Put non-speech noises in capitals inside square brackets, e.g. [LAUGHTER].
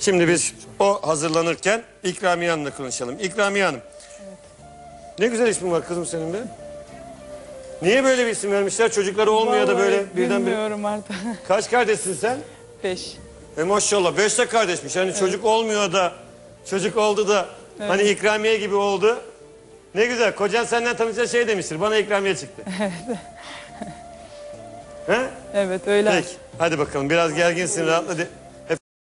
Şimdi biz o hazırlanırken İkramiye Hanım'la konuşalım. İkramiye Hanım. Ne güzel ismin var kızım senin de. Niye böyle bir isim vermişler? Çocukları olmuyor da böyle birden bir. Bilmiyorum artık. [LAUGHS] Kaç kardeşsin sen? Beş. E maşallah beş de kardeşmiş. Hani çocuk olmuyor da çocuk oldu da hani ikramiye gibi oldu. Ne güzel. Kocan senden tanışınca şey demiştir. Bana ikramiye çıktı. [LAUGHS] He? Evet öyle. Peki. Hadi bakalım biraz gerginsin rahatla. de-